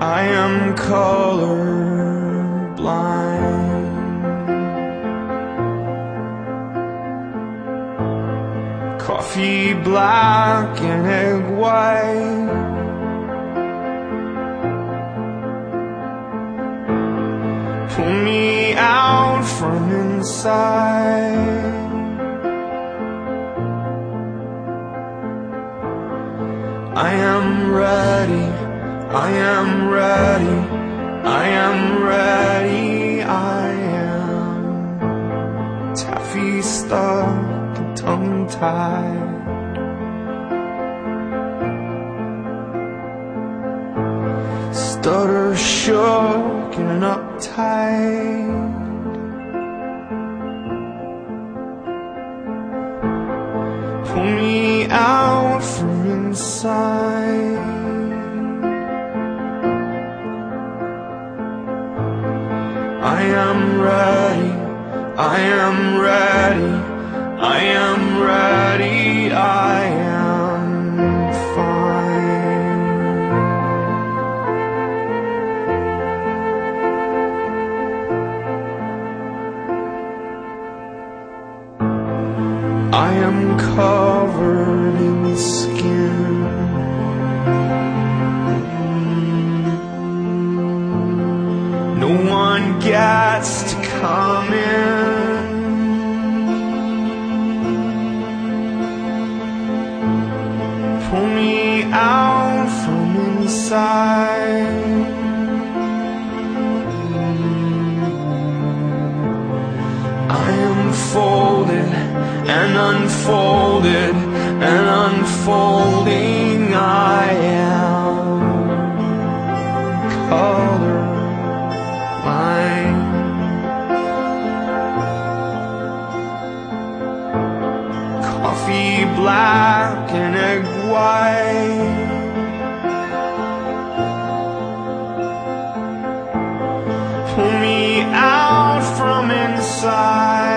am color blind. Coffee black and egg white. Pull me out from inside. I am ready, I am ready, I am ready, I am taffy stuck tongue tied. Stutter shook and uptight. Pull me out from inside. I am ready, I am ready, I am ready, I am fine. I am covered in skin. One gets to come in. Pull me out from inside. I am folded and unfolded and unfolding. Black and egg white. Pull me out from inside.